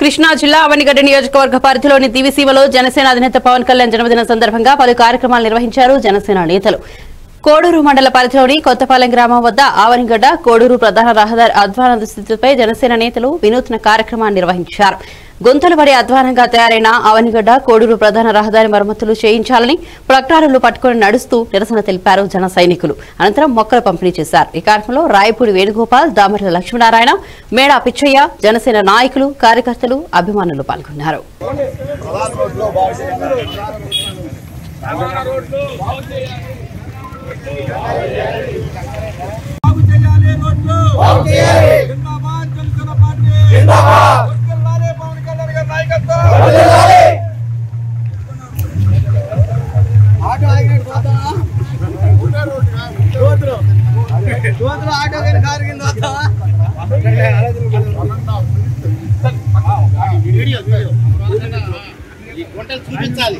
కృష్ణా జిల్లా అవనిగడ్డ నియోజకవర్గ పరిధిలోని దివిసీమలో జనసేన అధినేత పవన్ కళ్యాణ్ జన్మదిన సందర్భంగా పలు కార్యక్రమాలు నిర్వహించారు జనసేన నేతలు. కోడూరు మండల పరిధిలోని కొత్తపాలెం గ్రామం వద్ద ఆవనిగడ్డ కోడూరు ప్రధాన రహదారి అధ్వాన స్థితిపై జనసేన నేతలు వినూత్న కార్యక్రమాన్ని నిర్వహించారు. గుంతలు పడి అధ్వానంగా తయారైన ఆవనిగడ్డ కోడూరు ప్రధాన రహదారి మరమ్మతులు చేయించాలని ప్రకటనలు పట్టుకుని నడుస్తూ నిరసన తెలిపారు జన సైనికులు. అనంతరం మొక్కలు పంపిణీ చేశారు. ఈ కార్యక్రమంలో రాయపూడి వేణుగోపాల్ దామర్ల లక్ష్మీనారాయణ మేడా పిచ్చయ్య జనసేన నాయకులు కార్యకర్తలు అభిమానులు పాల్గొన్నారు. బాగు చేయాలి రోడ్లు ఆటో ఆగినట్టు పోతావా? రోడ్లు ఆటో కానీ కారు కింద పోతావా? చూపించాలి